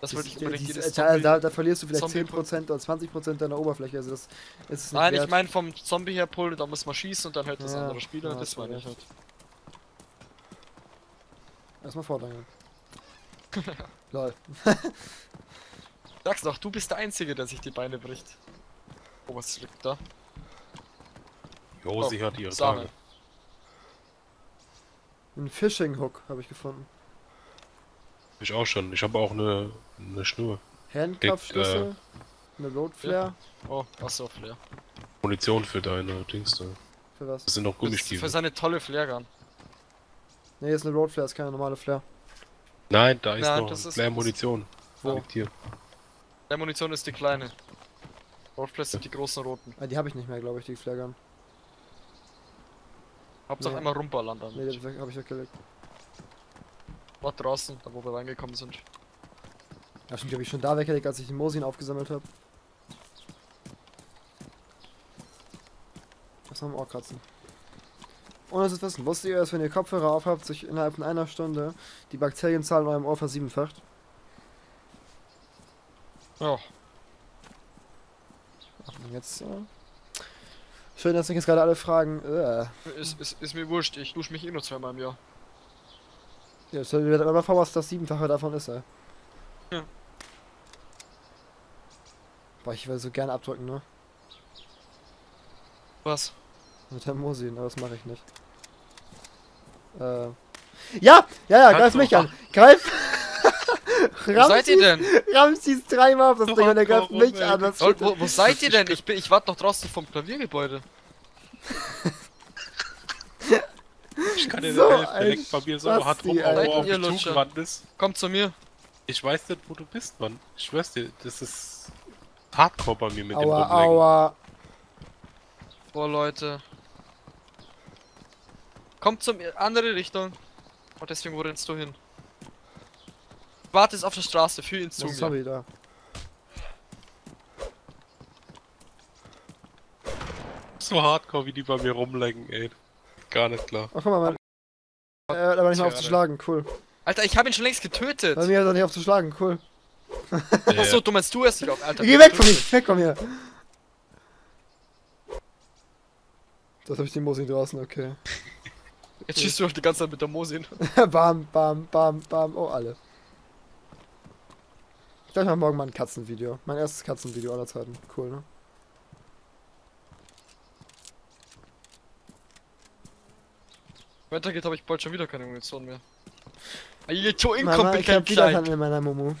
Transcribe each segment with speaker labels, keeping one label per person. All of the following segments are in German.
Speaker 1: Das
Speaker 2: Das-
Speaker 1: wollte ich unbedingt
Speaker 2: die-
Speaker 1: jedes
Speaker 2: da, da, da verlierst du vielleicht
Speaker 1: Zombie-
Speaker 2: 10% oder 20% deiner Oberfläche, also das ist es nicht
Speaker 1: Nein,
Speaker 2: wert.
Speaker 1: ich meine vom Zombie her pullen, da muss man schießen und dann hält das
Speaker 2: Ja,
Speaker 1: andere Spieler,
Speaker 2: ja,
Speaker 1: das meine ich halt.
Speaker 2: Erstmal vordrängeln. Lol.
Speaker 1: Sag's doch, du bist der Einzige, der sich die Beine bricht. Oh, was liegt da?
Speaker 3: Josi hat ihre
Speaker 1: Sache.
Speaker 3: Tage.
Speaker 2: Ein Fishing Hook habe ich gefunden.
Speaker 3: Ich auch schon. Ich habe auch eine, eine Schnur.
Speaker 2: Handcuff-Schlüssel, eine Road Flare.
Speaker 1: Oh, Flair.
Speaker 3: Munition für deine Dings da.
Speaker 2: Für was?
Speaker 3: Das sind noch
Speaker 1: Das ist für
Speaker 3: Gummistiefel.
Speaker 1: seine tolle Flairgun.
Speaker 2: Ne, ist eine Road Flare, ist keine normale Flare.
Speaker 3: Nein, da ist
Speaker 1: Nein,
Speaker 3: noch
Speaker 1: das ist-
Speaker 3: mehr Munition.
Speaker 2: Wo?
Speaker 3: Liegt hier.
Speaker 1: Der Munition ist die kleine. Roadflares sind die großen roten.
Speaker 2: Ah, die habe ich nicht mehr, glaube ich, die Flare Gun.
Speaker 1: Hauptsache
Speaker 2: Nee.
Speaker 1: einmal rumballern dann.
Speaker 2: Ne, die habe ich weggelegt.
Speaker 1: War draußen, da wo wir reingekommen sind.
Speaker 2: Ja, stimmt, habe ich schon da weggelegt, als ich die Mosin aufgesammelt habe. Das haben wir auch kratzen. Ohne es zu wissen, wusstet ihr, dass wenn ihr Kopfhörer aufhabt, sich innerhalb von einer Stunde die Bakterienzahl in eurem Ohr versiebenfacht?
Speaker 1: Ja,
Speaker 2: Und jetzt, äh, Schön, dass sich jetzt gerade alle fragen, äh,
Speaker 1: ist, ist, ist mir wurscht, ich dusche mich eh nur zweimal im Jahr.
Speaker 2: Ja, stell dir aber vor, was das Siebenfache davon ist, ey.
Speaker 1: Ja.
Speaker 2: Boah, ich will so gerne abdrücken, ne?
Speaker 1: Was?
Speaker 2: Mit der Mosin, aber das mache ich nicht. Äh. Ja! Ja, ja, greif
Speaker 3: du
Speaker 2: mich an! Greif!
Speaker 1: Wo seid ihr denn?
Speaker 2: Ramsis dreimal auf das Ding und er greift mich an.
Speaker 1: Wo, wo, wo seid ihr denn? Ich, bin, ich warte noch draußen vom Klaviergebäude.
Speaker 3: Ich kann dir
Speaker 2: So
Speaker 3: nicht helfen. Der leckt bei mir so
Speaker 2: Spasti,
Speaker 3: hart rum,
Speaker 2: Alter.
Speaker 3: wo er auf
Speaker 1: Lutscher.
Speaker 3: zugewandt ist.
Speaker 1: Kommt zu mir.
Speaker 3: Ich weiß nicht, wo du bist, Mann. Ich schwör's dir, das ist Hardcore bei mir mit dem
Speaker 2: Aua,
Speaker 3: Rumlegen.
Speaker 2: aua.
Speaker 1: Boah, Leute. Kommt zum andere Richtung. Und deswegen, wo rennst du hin? Warte jetzt auf der Straße, führ ihn zu
Speaker 2: ist
Speaker 1: mir.
Speaker 2: Zombie da.
Speaker 3: So hardcore, wie die bei mir rumlecken, ey. Gar nicht klar.
Speaker 2: Oh, guck mal, man. Aber nicht mehr aufzuschlagen, cool.
Speaker 1: Alter, ich habe ihn schon längst getötet.
Speaker 2: Bei mir ist er nicht aufzuschlagen, cool.
Speaker 1: Achso, du meinst du erst dich auf, Alter.
Speaker 2: Geh weg von mir, weg von mir! Das habe ich die Mosin draußen, okay.
Speaker 1: Jetzt schießt du doch die ganze Zeit mit der Mosin.
Speaker 2: bam, bam, bam, bam. Oh, alle. Ich glaube, ich mache morgen mal ein Katzenvideo. Mein erstes Katzenvideo aller Zeiten. Cool, ne?
Speaker 1: Weiter geht, habe ich bald schon wieder keine Munition mehr. Ah, ihr so
Speaker 2: Mama, ich
Speaker 1: inkompetent
Speaker 2: hab in meiner Mumu.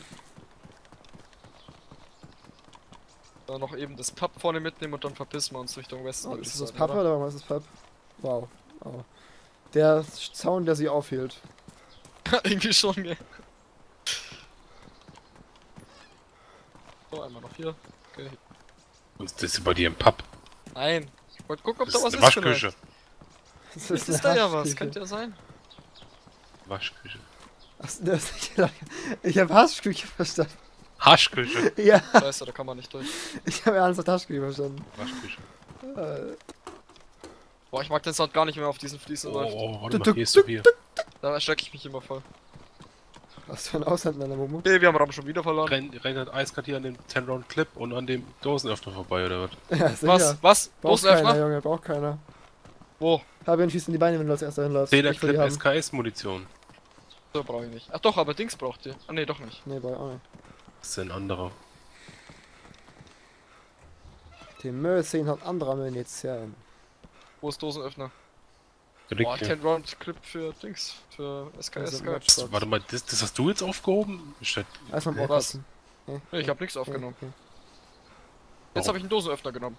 Speaker 1: Dann noch eben das Pub vorne mitnehmen und dann verpissen wir uns Richtung Westen.
Speaker 2: Oh, ist das das Papa oder was ist das Pap? Wow. Oh. Der Zaun, der sie aufhielt.
Speaker 1: Irgendwie schon, gell. So, einmal noch hier. Okay.
Speaker 3: Und das ist bei dir im Pub.
Speaker 1: Nein. Ich wollte gucken, ob
Speaker 3: Das
Speaker 1: da
Speaker 3: ist
Speaker 1: was
Speaker 3: eine
Speaker 1: ist
Speaker 3: Waschküche.
Speaker 2: Das
Speaker 1: Vielleicht
Speaker 2: eine
Speaker 1: ist da ja was, könnte ja sein.
Speaker 3: Waschküche.
Speaker 2: Ach, das, ich hab Haschküche verstanden.
Speaker 3: Haschküche.
Speaker 2: Ja,
Speaker 1: Scheiße, da kann man nicht durch.
Speaker 2: ich habe ernsthaft Haschküche verstanden.
Speaker 3: Waschküche.
Speaker 2: Äh,
Speaker 1: Boah, ich mag den Sound gar nicht mehr auf diesen Fliesen
Speaker 3: Oh,
Speaker 1: läuft.
Speaker 3: oh, warte mal, hier ist doch hier.
Speaker 1: Da erschrecke ich mich immer voll.
Speaker 2: was für ein deiner Mumu.
Speaker 1: Okay, wir haben Raum schon wieder verloren.
Speaker 3: Rennt rennt halt eiskalt hier an dem 10-Round-Clip und an dem Dosenöffner vorbei, oder was?
Speaker 2: Ja, sicher.
Speaker 1: Was? Was?
Speaker 2: Braucht keiner,
Speaker 1: Dosenöffner?
Speaker 2: Junge, braucht keiner.
Speaker 1: Wo?
Speaker 2: Fabian schießt in die Beine, wenn du als erster hinläufst. Ich
Speaker 3: Federclip. SKS-Munition.
Speaker 1: So brauche ich nicht. Ach doch, aber Dings braucht ihr. Ah nee, doch nicht.
Speaker 2: Nee, bei auch nicht.
Speaker 3: Das ist ein anderer.
Speaker 2: Die Mörsing hat anderer Munition.
Speaker 1: Wo ist Dosenöffner?
Speaker 3: Der
Speaker 1: Boah,
Speaker 3: liegt hier.
Speaker 1: 10 Round Clip für Dings. Für SKS.
Speaker 3: Das, warte mal, das, das hast du jetzt aufgehoben? Statt.
Speaker 2: Ohr
Speaker 1: Was? Nee, ich hab nichts aufgenommen.
Speaker 2: Okay.
Speaker 1: Jetzt habe ich einen Dosenöffner genommen.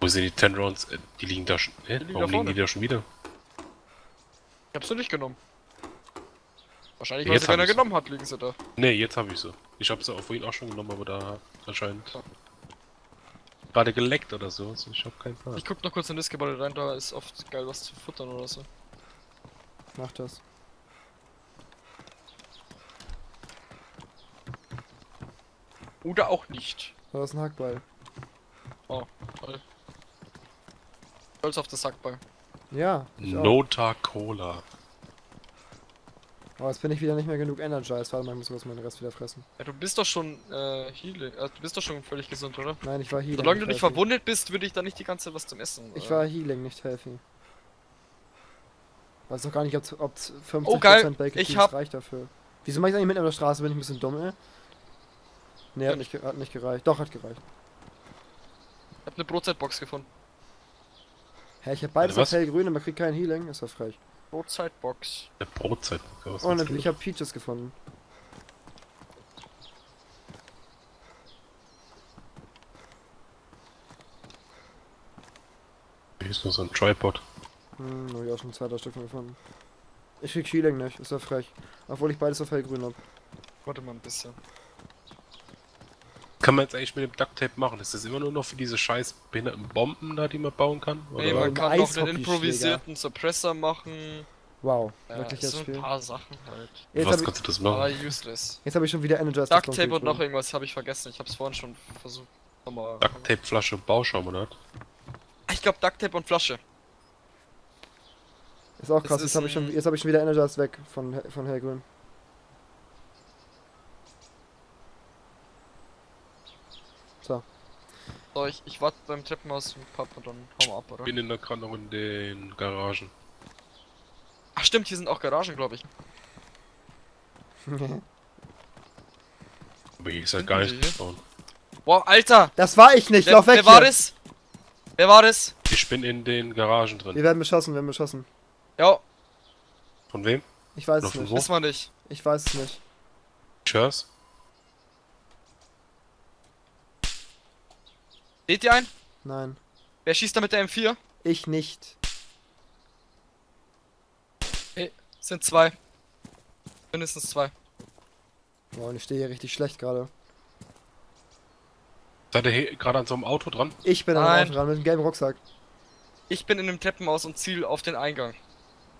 Speaker 3: Wo sind die 10 Rounds? Äh, Die liegen da schon. Hä?
Speaker 1: Die liegen
Speaker 3: Warum
Speaker 1: da
Speaker 3: liegen die da schon wieder?
Speaker 1: Ich hab's nur nicht genommen. Wahrscheinlich,
Speaker 3: Ja,
Speaker 1: weil
Speaker 3: jetzt
Speaker 1: sie keiner
Speaker 3: hab
Speaker 1: genommen hat, liegen sie da.
Speaker 3: Ne, jetzt habe ich sie. Ich habe sie auch vorhin auch schon genommen, aber da anscheinend
Speaker 1: So.
Speaker 3: gerade geleckt oder so. Also ich habe keinen Plan.
Speaker 1: Ich guck noch kurz in das Gebäude rein, da ist oft geil was zu futtern oder so.
Speaker 2: Mach das.
Speaker 1: Oder auch nicht.
Speaker 2: Da ist ein Hackball.
Speaker 1: Oh. Stolz auf das Sackball.
Speaker 2: Ja. ich auch.
Speaker 3: Nota Cola.
Speaker 2: Oh, jetzt bin ich wieder nicht mehr genug energized. Warte mal, ich muss kurz meinen Rest wieder fressen.
Speaker 1: Ja, du bist doch schon äh, healing. Äh, du bist doch schon völlig gesund, oder?
Speaker 2: Nein, ich war Healing.
Speaker 1: Solange du
Speaker 2: nicht
Speaker 1: verwundet bist, würde ich da nicht die ganze Zeit was zum Essen.
Speaker 2: Ich
Speaker 1: äh,
Speaker 2: war Healing, nicht healthy. Weiß doch gar nicht, ob, ob 50%
Speaker 1: Oh, geil.
Speaker 2: Bacon
Speaker 1: Ich hab-
Speaker 2: reicht dafür. Wieso mach ich eigentlich mitten auf der Straße? Bin ich ein bisschen dumm, ey? Nee, hat
Speaker 1: Ja.
Speaker 2: nicht, ge- hat nicht gereicht. Doch, hat gereicht.
Speaker 1: Ich hab eine Brotzeitbox gefunden.
Speaker 2: Hä, ich hab beides auf hellgrün, aber krieg kein Healing. Ist doch frech.
Speaker 1: Brotzeitbox.
Speaker 3: Eine Brotzeit. Was
Speaker 2: Und
Speaker 3: willst du?
Speaker 2: ich hab Peaches gefunden.
Speaker 3: Hier ist nur so ein Tripod.
Speaker 2: Hm, hab ich auch schon ein zweiter Stück gefunden. Ich krieg Healing nicht, ist doch frech. Obwohl ich beides auf hellgrün hab.
Speaker 1: Warte mal ein bisschen.
Speaker 3: Kann man jetzt eigentlich mit dem Duct Tape machen? Ist das immer nur noch für diese scheiß behinderten Bomben da, die man bauen kann?
Speaker 1: Nee,
Speaker 3: Oder?
Speaker 1: man
Speaker 2: ein
Speaker 1: kann einen
Speaker 2: Eishockeyschläger.
Speaker 1: improvisierten Suppressor machen.
Speaker 2: Wow,
Speaker 1: Ja,
Speaker 2: wirklich
Speaker 1: so
Speaker 2: jetzt
Speaker 1: ein
Speaker 2: Spiel.
Speaker 1: paar Sachen halt.
Speaker 2: Jetzt
Speaker 3: was
Speaker 2: hab, ich,
Speaker 3: kannst du das machen?
Speaker 1: useless.
Speaker 2: jetzt hab ich schon wieder Energized.
Speaker 1: Duct Tape und noch irgendwas habe ich vergessen. Ich habe es vorhin schon versucht. Nochmal.
Speaker 3: Duct Tape, Flasche, Bauschaum, oder?
Speaker 1: Ich glaube Duct Tape und Flasche.
Speaker 2: Ist auch
Speaker 1: Das
Speaker 2: krass,
Speaker 1: ist
Speaker 2: jetzt hab ich schon,
Speaker 1: ein-
Speaker 2: jetzt hab ich schon wieder Energized weg von, von hellgrün. So,
Speaker 1: So, ich, ich warte beim Treppenhaus Pub und dann hauen wir ab, oder?
Speaker 3: Bin in der gerade noch in den Garagen.
Speaker 1: Ach stimmt, hier sind auch Garagen, glaube ich.
Speaker 3: Aber hier ist
Speaker 1: Sind
Speaker 3: gar
Speaker 1: die
Speaker 3: nicht bauen.
Speaker 1: Boah, Alter!
Speaker 2: das war ich nicht,
Speaker 1: Wer,
Speaker 2: lauf weg
Speaker 1: wer war
Speaker 2: hier.
Speaker 1: das? Wer war das?
Speaker 3: Ich bin in den Garagen drin.
Speaker 2: Wir werden beschossen, wir werden beschossen.
Speaker 1: Ja,
Speaker 3: Von wem?
Speaker 2: Ich weiß es nicht.
Speaker 1: wissen wir nicht.
Speaker 2: Ich weiß es nicht.
Speaker 3: Cheers?
Speaker 1: Seht ihr einen?
Speaker 2: Nein.
Speaker 1: Wer schießt da mit der M4?
Speaker 2: Ich nicht.
Speaker 1: Sind zwei. Mindestens zwei.
Speaker 2: Boah, und ich stehe hier richtig schlecht gerade.
Speaker 3: Seid ihr hier gerade an so einem Auto dran?
Speaker 2: Ich bin an
Speaker 1: Nein.
Speaker 2: dem Auto dran mit dem gelben Rucksack.
Speaker 1: Ich bin in einem Treppenhaus und ziel auf den Eingang.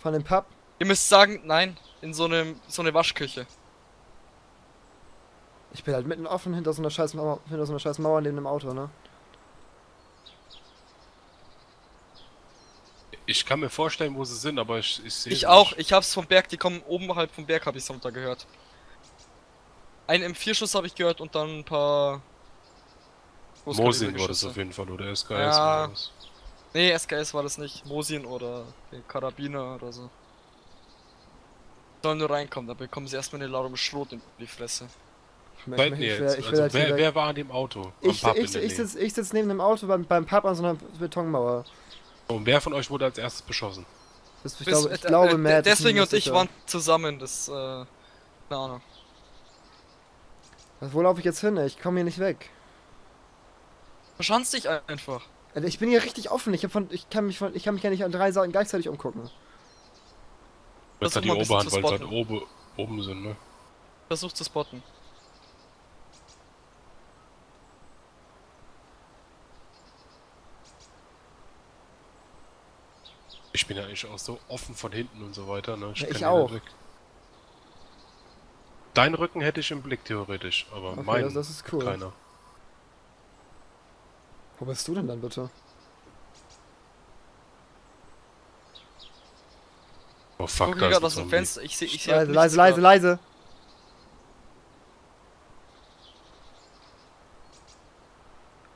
Speaker 2: Von dem Pub.
Speaker 1: Ihr müsst sagen, nein, in so einem so eine Waschküche.
Speaker 2: Ich bin halt mitten offen hinter so einer scheiß Mauer, hinter so einer scheiß Mauer neben dem Auto, ne?
Speaker 3: Ich kann mir vorstellen, wo sie sind, aber ich, ich sehe
Speaker 1: Ich
Speaker 3: sie
Speaker 1: auch,
Speaker 3: nicht.
Speaker 1: ich hab's vom Berg, die kommen oberhalb vom Berg, hab ich's runter gehört. Ein M4-Schuss habe ich gehört und dann ein paar.
Speaker 3: Mosin war das auf jeden Fall, oder SKS
Speaker 1: Ja.
Speaker 3: oder was.
Speaker 1: Nee, SKS war das nicht. Mosin oder Karabiner oder so. Sollen nur reinkommen, da bekommen sie erstmal eine Ladung Schrot in die Fresse.
Speaker 2: Ich, ich,
Speaker 3: Seid
Speaker 2: ich,
Speaker 3: ihr
Speaker 2: ich, will,
Speaker 3: jetzt?
Speaker 2: ich will
Speaker 3: Also
Speaker 2: halt
Speaker 3: wer, wer war an dem Auto?
Speaker 2: Ich, ich, ich, sitz, ich sitz neben dem Auto beim, beim Pub an so einer Betonmauer.
Speaker 3: Und wer von euch wurde als erstes beschossen?
Speaker 2: Das, ich
Speaker 1: Bis-
Speaker 2: glaube, ich
Speaker 1: äh,
Speaker 2: glaube
Speaker 1: äh,
Speaker 2: Matt.
Speaker 1: Deswegen und ich waren zusammen, das, äh. Keine Ahnung.
Speaker 2: Wo laufe ich jetzt hin? ey? Ich komme hier nicht weg.
Speaker 1: Verschanz dich einfach.
Speaker 2: Alter, Ich bin hier richtig offen. Ich, hab von, ich, kann mich von, ich kann mich ja nicht an drei Seiten gleichzeitig umgucken.
Speaker 3: Das hat die Oberhand, weil sie halt oben sind, ne?
Speaker 1: Versuch zu spotten.
Speaker 3: Ich bin ja eigentlich auch so offen von hinten und so weiter, ne?
Speaker 2: Ja,
Speaker 3: kann
Speaker 2: ich auch.
Speaker 3: weg. Dein Rücken hätte ich im Blick, theoretisch, aber
Speaker 2: Okay,
Speaker 3: mein
Speaker 2: das, das ist cool.
Speaker 3: keiner.
Speaker 2: Wo bist du denn dann bitte?
Speaker 3: Oh fuck,
Speaker 1: Guck
Speaker 3: da ist
Speaker 1: aus
Speaker 3: ein
Speaker 1: dem. Fenster. Ich sehe ich seh
Speaker 2: Leise, leise, leise, leise.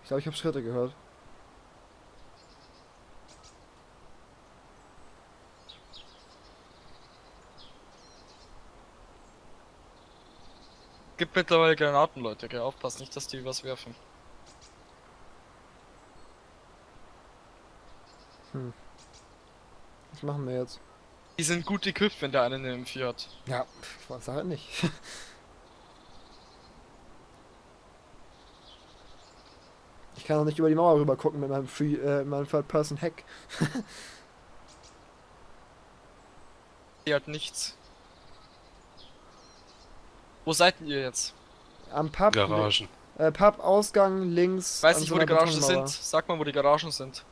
Speaker 2: Ich glaube, ich habe Schritte gehört.
Speaker 1: Gibt mittlerweile Granaten, Leute, gell? Aufpassen, nicht, dass die was werfen.
Speaker 2: Was machen wir jetzt?
Speaker 1: Die sind gut equipped, wenn der eine eine M4 hat.
Speaker 2: Ja, ich sag halt nicht. Ich kann auch nicht über die Mauer rüber gucken mit meinem Free, äh, meinem Third-Person-Hack.
Speaker 1: Die hat nichts. Wo seid ihr jetzt?
Speaker 2: Am Pub.
Speaker 3: Garagen.
Speaker 2: Äh, Pub, Ausgang, links.
Speaker 1: Ich weiß nicht,
Speaker 2: so
Speaker 1: wo die Garagen sind. Sag mal, wo die Garagen sind.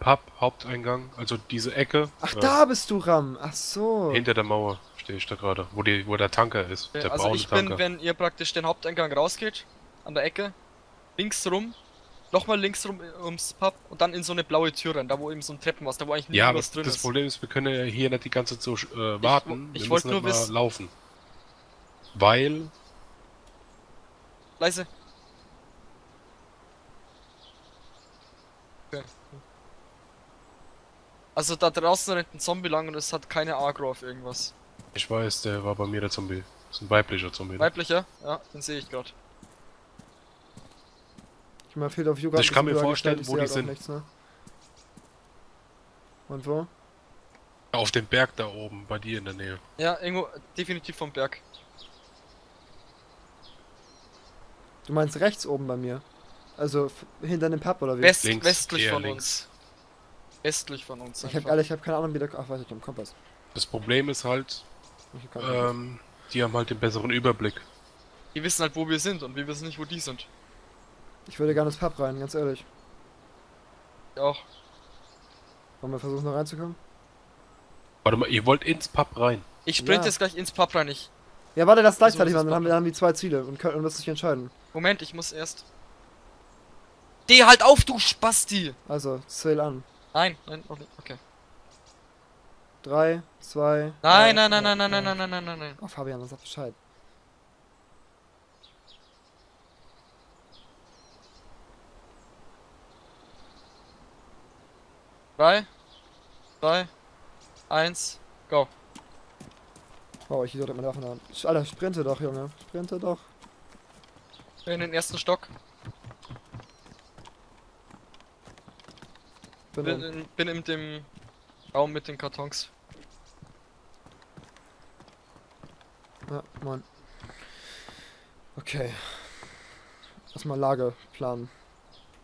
Speaker 3: Pub, Haupteingang, also diese Ecke.
Speaker 2: Ach,
Speaker 3: äh,
Speaker 2: da bist du, Ram. Ach so.
Speaker 3: Hinter der Mauer stehe ich da gerade, wo, die, wo der Tanker ist. Der
Speaker 1: also
Speaker 3: braune
Speaker 1: ich bin,
Speaker 3: Tanker.
Speaker 1: wenn ihr praktisch den Haupteingang rausgeht, an der Ecke, links rum, nochmal links rum äh, ums Pub und dann in so eine blaue Tür rein, da wo eben so ein Treppen was, da wo eigentlich nie
Speaker 3: Ja,
Speaker 1: was drin
Speaker 3: das
Speaker 1: ist.
Speaker 3: Problem ist, wir können ja hier nicht die ganze Zeit so äh, warten.
Speaker 1: ich
Speaker 3: wir
Speaker 1: wollt
Speaker 3: müssen
Speaker 1: nur wissen-
Speaker 3: laufen. Weil
Speaker 1: Leise. Okay. Also da draußen rennt ein Zombie lang und es hat keine Agro auf irgendwas.
Speaker 3: ich weiß, der war bei mir der Zombie. Das ist ein weiblicher Zombie. Ne?
Speaker 1: Weiblicher? Ja, den sehe ich gerade.
Speaker 2: Ich meine, fehlt auf Yoga.
Speaker 3: Ich kann mir vorstellen, wo die
Speaker 2: halt
Speaker 3: sind.
Speaker 2: Nichts, ne? Und wo?
Speaker 3: Auf dem Berg da oben, bei dir in der Nähe.
Speaker 1: Ja, irgendwo definitiv vom Berg.
Speaker 2: Du meinst rechts oben bei mir? Also hinter dem Pub oder wie?
Speaker 1: West,
Speaker 3: Links,
Speaker 1: westlich von
Speaker 3: links.
Speaker 1: uns. Westlich von uns.
Speaker 2: ich hab ich habe keine Ahnung, wie der. Ach, weiß ich, am Kompass.
Speaker 3: Das Problem ist halt,
Speaker 2: Ich hab
Speaker 3: ähm, die haben halt den besseren Überblick.
Speaker 1: Die wissen halt, wo wir sind und wir wissen nicht, wo die sind.
Speaker 2: Ich würde gerne ins Pub rein, ganz ehrlich.
Speaker 1: Ja, auch.
Speaker 2: Wollen wir versuchen, noch reinzukommen?
Speaker 3: Warte mal, ihr wollt ins Pub rein.
Speaker 1: Ich sprint
Speaker 2: Ja.
Speaker 1: jetzt gleich ins Pub rein. Ich.
Speaker 2: Ja, warte, das gleichzeitig
Speaker 1: ist
Speaker 2: machen,
Speaker 1: das
Speaker 2: dann haben wir dann haben die zwei Ziele und können und müssen sich entscheiden.
Speaker 1: Moment, ich muss erst. Steh halt auf, du Spasti!
Speaker 2: Also, zähl an.
Speaker 1: Nein, nein. Okay.
Speaker 2: Drei, zwei.
Speaker 1: Nein,
Speaker 2: drei,
Speaker 1: nein, nein, nein,
Speaker 2: ja,
Speaker 1: nein, nein,
Speaker 2: ja.
Speaker 1: nein, nein, nein, nein.
Speaker 2: Oh, Fabian, dann sag Bescheid.
Speaker 1: Drei, zwei, eins, go.
Speaker 2: Oh, ich sollte meine Waffen. Sch- Alter, sprinte doch, Junge. Sprinte doch.
Speaker 1: In den ersten Stock.
Speaker 2: Bin
Speaker 1: Bin, in, bin in dem Raum mit den Kartons.
Speaker 2: Ja, Mann. Okay. Erstmal Lage planen.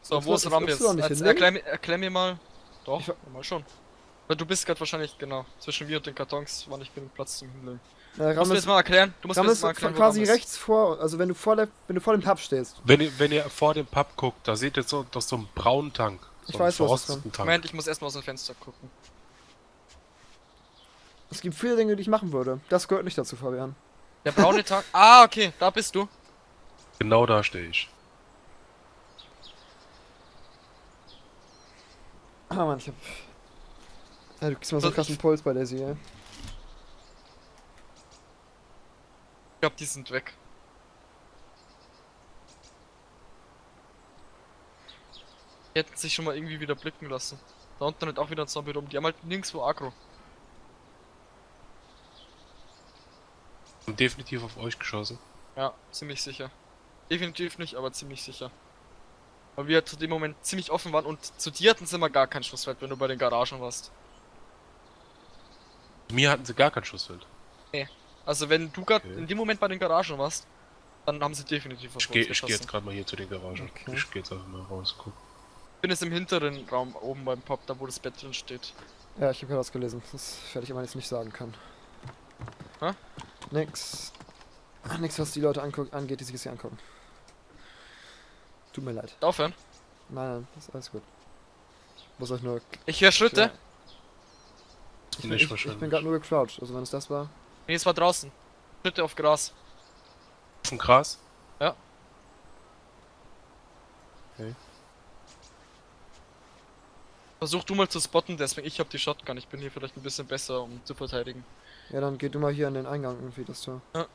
Speaker 1: So, wo ist Ram
Speaker 2: ist
Speaker 1: jetzt?
Speaker 2: das nicht
Speaker 1: Als,
Speaker 2: hin,
Speaker 1: erklär, mir- erklär mir mal. Doch,
Speaker 2: Ich
Speaker 1: mal schon. Weil du bist gerade wahrscheinlich, genau, zwischen mir und den Kartons, wann ich bin Platz zum Hinlegen.
Speaker 2: Äh,
Speaker 1: Du musst
Speaker 2: Ram
Speaker 1: mir jetzt mal erklären. Du musst
Speaker 2: Ram
Speaker 1: mir jetzt mal erklären,
Speaker 2: quasi
Speaker 1: Ram
Speaker 2: rechts vor, also wenn du vor der, wenn du vor dem Pub stehst.
Speaker 3: Wenn ihr, wenn ihr vor dem Pub guckt, da seht ihr so, doch so einen braunen Tank. So
Speaker 2: Ich weiß, wo es ist
Speaker 3: Tank.
Speaker 1: Moment, ich muss erstmal aus dem Fenster gucken.
Speaker 2: Es gibt viele Dinge, die ich machen würde. Das gehört nicht dazu, Fabian.
Speaker 1: Der braune Tag. Ah, okay, da bist du.
Speaker 3: Genau da stehe ich.
Speaker 2: Ah, Mann, ich hab. Ja, du kriegst mal so einen krassen Puls bei Daisy, ey.
Speaker 1: Ich glaube, die sind weg. Die hätten sich schon mal irgendwie wieder blicken lassen. Da unten rennt auch wieder ein Zombie rum. Die haben halt nirgendwo Agro.
Speaker 3: Und definitiv auf euch geschossen.
Speaker 1: Ja, ziemlich sicher. Definitiv nicht, aber ziemlich sicher. Weil wir zu dem Moment ziemlich offen waren und zu dir hatten sie immer gar kein Schussfeld, wenn du bei den Garagen warst.
Speaker 3: Mir hatten sie gar kein Schussfeld.
Speaker 1: Also wenn du gerade
Speaker 3: Okay.
Speaker 1: in dem Moment bei den Garagen warst, dann haben sie definitiv auf
Speaker 3: Ich gehe geh jetzt gerade mal hier zu den Garagen.
Speaker 2: Okay.
Speaker 3: Ich gehe jetzt einfach mal raus. Guck.
Speaker 1: Ich bin jetzt im hinteren Raum oben beim Pop, da wo das Bett drin steht.
Speaker 2: Ja, ich habe gerade was gelesen. Das werde ich aber jetzt nicht sagen können.
Speaker 1: Hä?
Speaker 2: Nix. Ach, nix, was die Leute anguckt, angeht, die sich das hier angucken. Tut mir leid.
Speaker 1: Aufhören.
Speaker 2: Nein, nein, ist alles gut. Muss euch nur.
Speaker 1: Ich höre Schritte.
Speaker 2: Ja.
Speaker 3: Das
Speaker 2: Ich,
Speaker 3: ich
Speaker 2: bin gerade nur gecrouched. Also wenn es das war.
Speaker 1: Nee, es war draußen. Schritte auf Gras.
Speaker 3: Auf dem Gras?
Speaker 1: Versuch du mal zu spotten, deswegen ich habe die Shotgun. Ich bin hier vielleicht ein bisschen besser, um zu verteidigen.
Speaker 2: Ja, dann geh du mal hier an den Eingang irgendwie, das Tor.
Speaker 1: Ja.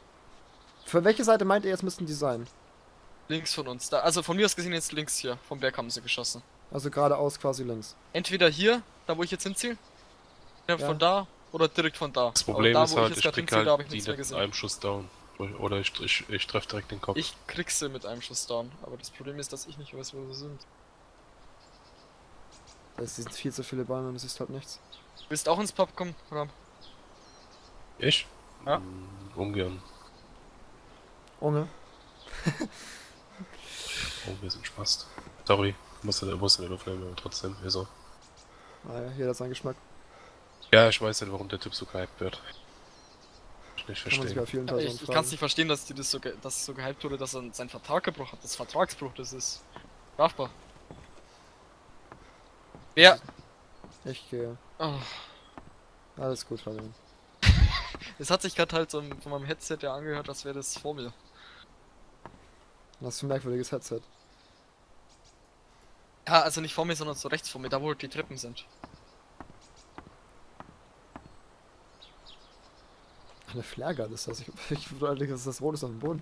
Speaker 2: Für welche Seite meint ihr jetzt müssten die sein?
Speaker 1: Links von uns. Da, also von mir aus gesehen jetzt links hier. Vom Berg haben sie geschossen.
Speaker 2: Also geradeaus quasi links.
Speaker 1: Entweder hier, da wo ich jetzt hinziehe. Ja, von da oder direkt von da.
Speaker 3: Das Problem
Speaker 1: da,
Speaker 3: ist
Speaker 1: wo
Speaker 3: halt,
Speaker 1: ich
Speaker 3: ich,
Speaker 1: jetzt gerade
Speaker 3: krieg
Speaker 1: hinziehe, da habe
Speaker 3: halt
Speaker 1: ich
Speaker 3: die
Speaker 1: nichts mehr
Speaker 3: nicht mit
Speaker 1: gesehen.
Speaker 3: einem Schuss down. Oder ich, ich, ich treffe direkt den Kopf.
Speaker 1: Ich krieg sie mit einem Schuss down. Aber das Problem ist, dass ich nicht weiß, wo sie sind.
Speaker 2: Es sind viel zu viele Bäume und es ist halt nichts.
Speaker 1: Willst du auch ins Pub kommen, Ram?
Speaker 3: Ich?
Speaker 1: Ja.
Speaker 3: Mm, ungern.
Speaker 2: Unge.
Speaker 3: Oh, wir sind Spaß. Sorry. Musste, musste nicht aufnehmen, aber trotzdem. Wieso?
Speaker 2: Naja, jeder hat seinen Geschmack.
Speaker 3: Ja, ich weiß nicht, warum der Typ so gehypt wird. Ich nicht verstehen.
Speaker 2: vielen
Speaker 1: Ja,
Speaker 2: Personen
Speaker 1: ich ich kann es nicht verstehen, dass die das so, ge- dass es so gehypt wurde, dass er seinen Vertrag gebrochen hat. Das Vertragsbruch, das ist strafbar. Wer?
Speaker 2: Ich gehe.
Speaker 1: Oh,
Speaker 2: Alles gut, Fabian.
Speaker 1: es hat sich gerade halt so von meinem Headset ja angehört, als wäre das vor mir.
Speaker 2: Das ist ein merkwürdiges Headset.
Speaker 1: Ja, also nicht vor mir, sondern so rechts vor mir, da wo die Treppen sind.
Speaker 2: Eine Flairgun ist das. Ich, ich würde allerdings, dass das rot ist auf dem Boden.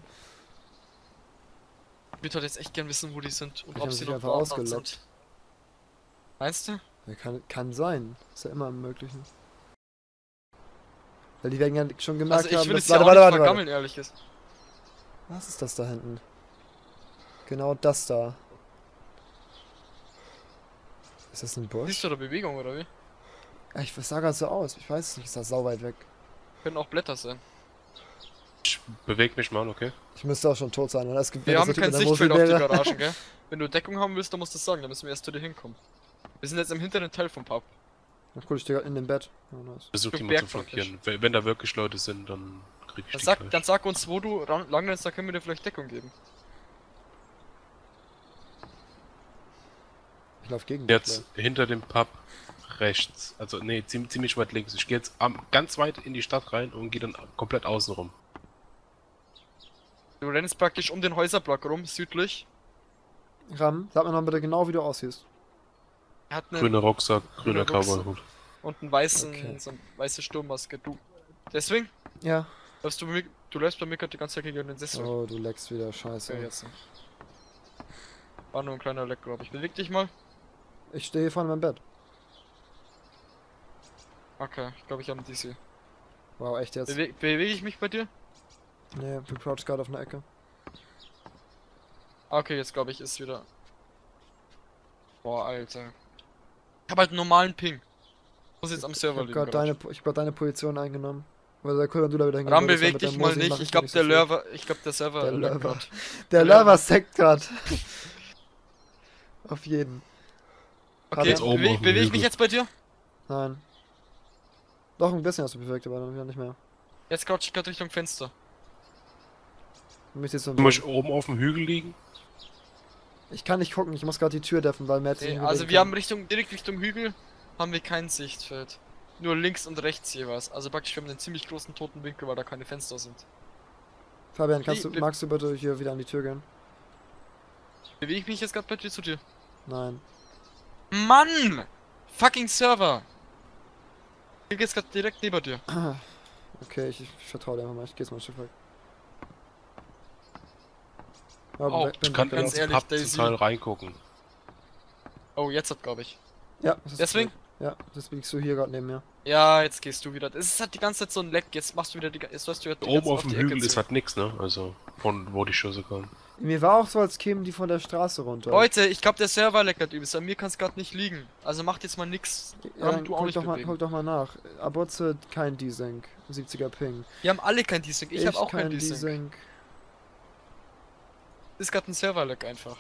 Speaker 1: Ich würde halt jetzt echt gern wissen, wo die sind und
Speaker 2: Ich
Speaker 1: ob sie noch
Speaker 2: einfach ausgelockt.
Speaker 1: sind. Meinst du?
Speaker 2: Ja, kann, kann sein. Ist ja immer im Möglichen. Weil die werden ja schon gemerkt
Speaker 1: Also ich
Speaker 2: haben,
Speaker 1: will
Speaker 2: dass... Warte, warte, warte, warte.
Speaker 1: ehrlich ist.
Speaker 2: Was ist das da hinten? Genau das da. Ist das ein Busch?
Speaker 1: Siehst du da Bewegung oder wie?
Speaker 2: Ja, ich sah gerade so aus. Ich weiß es nicht. Ist das sau weit weg.
Speaker 1: Können auch Blätter sein.
Speaker 3: Ich beweg mich mal, okay?
Speaker 2: Ich müsste auch schon tot sein, weil das gibt
Speaker 1: Wir
Speaker 2: wenn
Speaker 1: haben
Speaker 2: das
Speaker 1: kein Sichtfeld auf die. Garagen, gell? Wenn du Deckung haben willst, dann musst du es sagen, dann müssen wir erst zu dir hinkommen. Wir sind jetzt im hinteren Teil vom Pub.
Speaker 2: Ach cool, ich stehe gerade in dem Bett. Oh, nice.
Speaker 3: Versuch die mal zu flankieren. Wenn wenn da wirklich Leute sind, dann krieg ich
Speaker 1: Dann
Speaker 3: die
Speaker 1: sag,
Speaker 3: gleich.
Speaker 1: dann sag uns, wo du lang rennst, da können wir dir vielleicht Deckung geben.
Speaker 2: Ich lauf gegen
Speaker 3: Jetzt hinter dem Pub rechts. Also nee, ziemlich, ziemlich weit links. Ich gehe jetzt am, ganz weit in die Stadt rein und gehe dann komplett außen rum.
Speaker 1: Du rennst praktisch um den Häuserblock rum, südlich.
Speaker 2: Ram, sag mir noch bitte genau, wie du aussiehst.
Speaker 1: Er hat einen
Speaker 3: Grüner Rucksack, grüner. Cowboyhut.
Speaker 1: und einen weißen,
Speaker 2: Okay.
Speaker 1: so eine weiße Sturmmaske. Du. Deswegen
Speaker 2: Ja.
Speaker 1: läufst du mir, du läufst bei mir gerade die ganze Zeit gegen den Sessel.
Speaker 2: Oh, du leckst wieder. Scheiße.
Speaker 1: Okay, jetzt. War nur ein kleiner Leck, glaube ich. Beweg dich mal.
Speaker 2: Ich stehe hier vorne in meinem Bett.
Speaker 1: Okay, ich glaube, ich habe einen DC.
Speaker 2: Wow, echt jetzt?
Speaker 1: Bewe bewege ich mich bei dir?
Speaker 2: Nee, du crouch gerade auf einer Ecke.
Speaker 1: Ah, Okay, jetzt glaube ich, ist wieder. Boah, Alter. Ich habe halt einen normalen Ping. Muss jetzt am
Speaker 2: Ich
Speaker 1: Server
Speaker 2: hab
Speaker 1: liegen. ich.
Speaker 2: deine, ich hab grad deine Position eingenommen. Sehr cool, wenn du da wieder hingehen
Speaker 1: Ram
Speaker 2: weil
Speaker 1: beweg dich mal nicht. Ich glaube, der
Speaker 2: so
Speaker 1: ich glaube, der Server.
Speaker 2: Der Lurver. Der
Speaker 1: Lurver.
Speaker 2: Lava sackt grad. auf jeden.
Speaker 1: Okay, bewege beweg ich mich jetzt bei dir?
Speaker 2: Nein. Doch, ein bisschen hast du bewegt, aber dann wieder nicht mehr.
Speaker 1: Jetzt crouch ich gerade Richtung Fenster.
Speaker 2: Du müsst jetzt so
Speaker 3: Du musst oben auf dem Hügel liegen.
Speaker 2: ich kann nicht gucken, ich muss gerade die Tür deffen, weil Matt nicht
Speaker 1: also wir
Speaker 2: kann.
Speaker 1: haben Richtung, direkt Richtung Hügel haben wir kein Sichtfeld. Nur links und rechts jeweils. Also praktisch wir haben einen ziemlich großen toten Winkel, weil da keine Fenster sind.
Speaker 2: Fabian, kannst du, magst du bitte hier wieder an die Tür gehen?
Speaker 1: Bewege ich mich jetzt gerade bei dir zu dir?
Speaker 2: Nein.
Speaker 1: Mann! Fucking Server! Ich gehe jetzt gerade direkt neben dir.
Speaker 2: Okay, ich, ich vertraue dir einfach mal. Ich geh jetzt mal ein Stück weg. Ja,
Speaker 1: Oh,
Speaker 3: Ich kann
Speaker 1: ganz ehrlich, Daisy.
Speaker 3: reingucken.
Speaker 1: Oh, jetzt hat glaube ich.
Speaker 2: Ja, das ist
Speaker 1: Deswegen?
Speaker 2: Ja, das liegst du hier gerade neben mir.
Speaker 1: Ja, jetzt gehst du wieder. Es ist halt die ganze Zeit so ein Leck. Jetzt machst du wieder die jetzt läufst du wieder die
Speaker 3: Oben
Speaker 1: ganze
Speaker 3: auf
Speaker 1: Zeit
Speaker 3: dem Hügel ist halt nix, ne? Also von wo die Schüsse kommen.
Speaker 2: Mir war auch so, als kämen die von der Straße runter.
Speaker 1: Leute, ich glaube der Server leckert übelst. An mir kann es gerade nicht liegen. Also macht jetzt mal nix.
Speaker 2: ja, dann
Speaker 1: du auch
Speaker 2: guck,
Speaker 1: nicht
Speaker 2: doch mal, guck doch mal nach. Abruzze, kein D-Sync. 70er Ping.
Speaker 1: Wir haben alle kein D-Sync. Ich, habe auch kein D-Sync. Ist gerade ein Server-Leck einfach.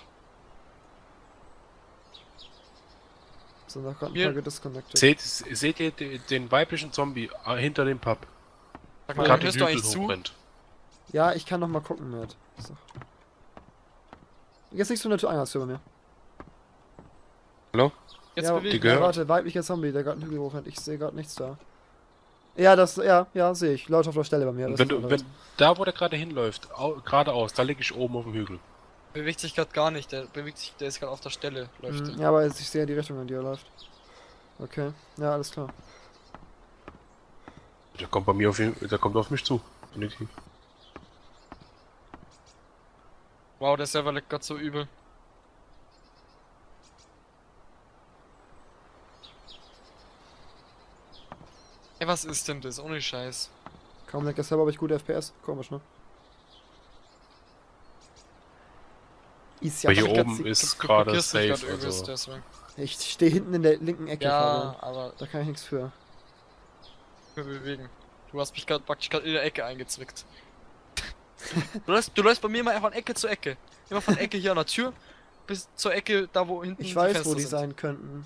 Speaker 2: Sind noch gerade ein paar gedisconnected.
Speaker 3: Seht, seht ihr de- den weiblichen Zombie äh, hinter dem Pub?
Speaker 1: Sag
Speaker 2: Ja.
Speaker 1: mal, hörst du eigentlich zu?
Speaker 2: Ja, ich kann noch mal gucken, Matt. So. Jetzt nichts von der Tür Eingangstür bei mir.
Speaker 3: Hallo?
Speaker 1: Jetzt
Speaker 2: ja,
Speaker 1: bewegen.
Speaker 3: die
Speaker 2: ja, warte, weiblicher Zombie, der gerade einen Hügel hochrennt. Ich sehe gerade nichts da. Ja, das, ja, ja, sehe ich. Leute auf der Stelle bei mir. Das
Speaker 3: wenn du, wenn da wo der gerade hinläuft, au, geradeaus, da liege ich oben auf dem Hügel.
Speaker 1: Bewegt sich gerade gar nicht. Der bewegt sich, der ist gerade auf der Stelle. Läuft
Speaker 2: Hm,
Speaker 1: der.
Speaker 2: ja, aber ich sehe ja die Richtung, in die er läuft. Okay, ja, alles klar.
Speaker 3: Der kommt bei mir auf, jeden- der kommt auf mich zu. Definitiv.
Speaker 1: Wow, der Server leckt gerade so übel. Ey, was ist denn das? Ohne Scheiß.
Speaker 2: Kaum leckt das selber, aber ich gute FPS. Komisch, ne? Ist ja
Speaker 3: Aber hier
Speaker 1: Ich
Speaker 3: oben ist gerade safe,
Speaker 1: grad
Speaker 3: also-.
Speaker 2: Ich stehe hinten in der linken Ecke.
Speaker 1: Ja,
Speaker 2: Fabian.
Speaker 1: aber
Speaker 2: Da kann ich nichts für.
Speaker 1: wir bewegen. Du hast mich gerade praktisch gerade in der Ecke eingezwickt. Du, läufst, du läufst bei mir mal von Ecke zu Ecke. Immer von Ecke hier an der Tür bis zur Ecke da wo hinten
Speaker 2: Ich
Speaker 1: die
Speaker 2: weiß,
Speaker 1: Fenster
Speaker 2: wo die
Speaker 1: sind.
Speaker 2: sein könnten.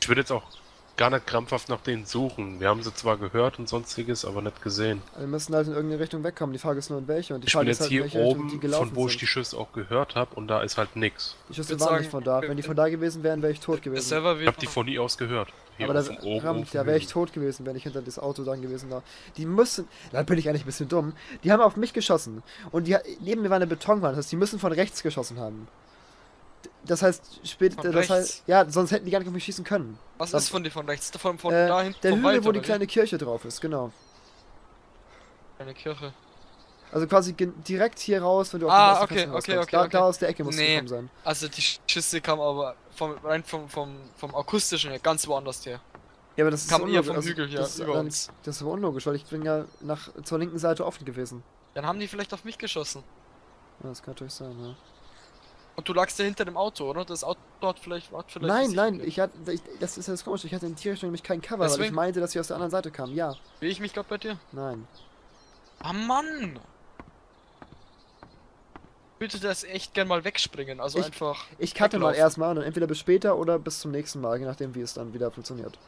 Speaker 3: Ich würde jetzt auch gar nicht krampfhaft nach denen suchen. Wir haben sie zwar gehört und sonstiges, aber nicht gesehen.
Speaker 2: Wir müssen halt in irgendeine Richtung wegkommen. Die Frage ist nur in welche. Und die
Speaker 3: Ich
Speaker 2: Frage
Speaker 3: bin
Speaker 2: ist
Speaker 3: jetzt
Speaker 2: halt,
Speaker 3: hier
Speaker 2: Richtung
Speaker 3: oben,
Speaker 2: die gelaufen
Speaker 3: von wo ich
Speaker 2: sind.
Speaker 3: die Schüsse auch gehört habe, und da ist halt nix.
Speaker 2: Die Schüsse waren
Speaker 1: sagen,
Speaker 2: nicht von da.
Speaker 1: wir-
Speaker 2: Wenn die von da gewesen wären, wäre ich tot
Speaker 1: Der
Speaker 2: gewesen.
Speaker 3: Ich habe die von nie aus gehört. Hier
Speaker 2: Aber
Speaker 3: oben
Speaker 2: da wäre ich tot gewesen, wenn ich hinter das Auto dann gewesen wäre. Die müssen, da bin ich eigentlich ein bisschen dumm. Die haben auf mich geschossen. Und die, neben mir war eine Betonwand. Das heißt, die müssen von rechts geschossen haben. Das heißt, später, das heißt, ja, sonst hätten die gar nicht auf mich schießen können.
Speaker 1: Was
Speaker 2: Das-
Speaker 1: ist von dir von rechts? Von, von
Speaker 2: äh,
Speaker 1: da hinten?
Speaker 2: der Hügel,
Speaker 1: Wald,
Speaker 2: wo die kleine Kirche drauf ist, genau.
Speaker 1: Kleine Kirche.
Speaker 2: Also quasi direkt hier raus, wenn du
Speaker 1: Ah,
Speaker 2: aus der
Speaker 1: okay, okay,
Speaker 2: rauskommst.
Speaker 1: okay,
Speaker 2: da,
Speaker 1: okay.
Speaker 2: da aus der Ecke muss
Speaker 1: Nee.
Speaker 2: gekommen sein.
Speaker 1: Also die Schüsse kamen aber vom, rein vom, vom, vom akustischen her ganz woanders her.
Speaker 2: Ja, aber das ist
Speaker 1: Kam eher
Speaker 2: unlogisch,
Speaker 1: vom
Speaker 2: also,
Speaker 1: Hügel hier
Speaker 2: das, ist
Speaker 1: über uns.
Speaker 2: nicht- das ist aber unlogisch, weil ich bin ja nach zur linken Seite offen gewesen.
Speaker 1: Dann haben die vielleicht auf mich geschossen.
Speaker 2: Ja, das kann natürlich sein, ja.
Speaker 1: Und du lagst ja hinter dem Auto, oder? Das Auto hat vielleicht. Hat vielleicht
Speaker 2: Nein, nein, ich hatte, ich, das ist ja das komische, ich hatte in die Richtung nämlich keinen Cover, weil ich
Speaker 1: Deswegen?
Speaker 2: meinte, dass sie aus der anderen Seite kamen. Ja,
Speaker 1: Wie ich mich gerade bei dir?
Speaker 2: nein.
Speaker 1: Ah Mann! Ich würde das echt gern mal wegspringen, also
Speaker 2: Ich-
Speaker 1: einfach.
Speaker 2: Ich cutte mal erstmal und dann entweder bis später oder bis zum nächsten Mal, je nachdem wie es dann wieder funktioniert.